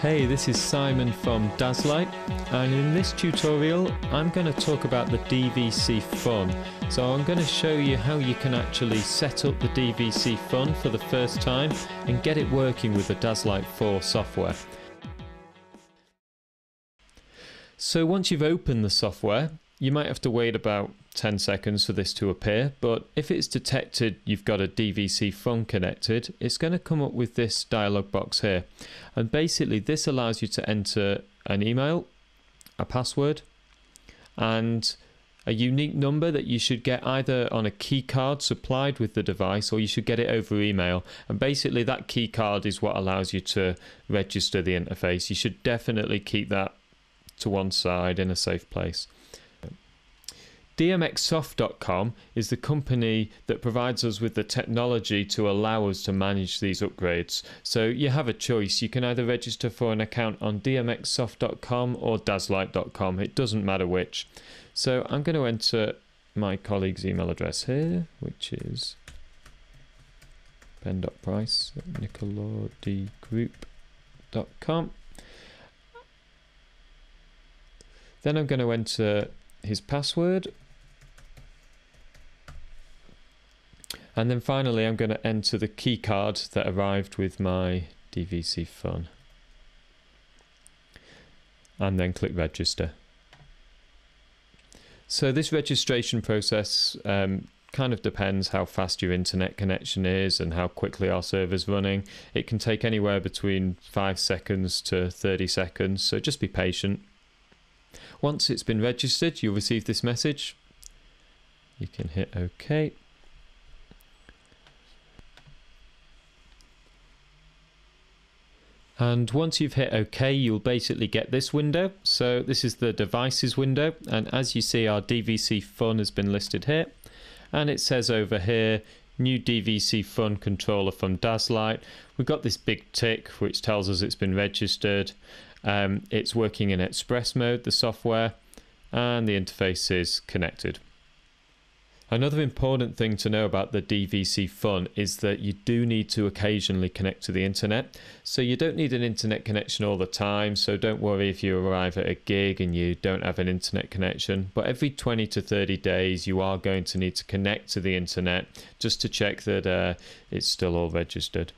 Hey, this is Simon from Daslight, and in this tutorial I'm going to talk about the DVC Fun. So I'm going to show you how you can actually set up the DVC Fun for the first time and get it working with the Daslight 4 software. So once you've opened the software, you might have to wait about 10 seconds for this to appear, but if it's detected you've got a DVC Fun connected, it's going to come up with this dialog box here. And basically this allows you to enter an email, a password, and a unique number that you should get either on a key card supplied with the device or you should get it over email. And basically that key card is what allows you to register the interface. You should definitely keep that to one side in a safe place. DMXsoft.com is the company that provides us with the technology to allow us to manage these upgrades. So you have a choice. You can either register for an account on DMXsoft.com or Daslight.com. It doesn't matter which. So I'm going to enter my colleague's email address here, which is ben.price. Then I'm going to enter his password And then finally, I'm going to enter the key card that arrived with my DVC Fun. And then click register. So this registration process um, kind of depends how fast your internet connection is and how quickly our server's running. It can take anywhere between 5 seconds to 30 seconds, so just be patient. Once it's been registered, you'll receive this message. You can hit OK. And once you've hit OK, you'll basically get this window. So this is the devices window. And as you see, our DVC Fun has been listed here. And it says over here, new DVC Fun controller from Daslight. We've got this big tick, which tells us it's been registered. Um, it's working in express mode, the software, and the interface is connected. Another important thing to know about the DVC Fun is that you do need to occasionally connect to the internet. So you don't need an internet connection all the time. So don't worry if you arrive at a gig and you don't have an internet connection. But every 20 to 30 days, you are going to need to connect to the internet just to check that uh, it's still all registered.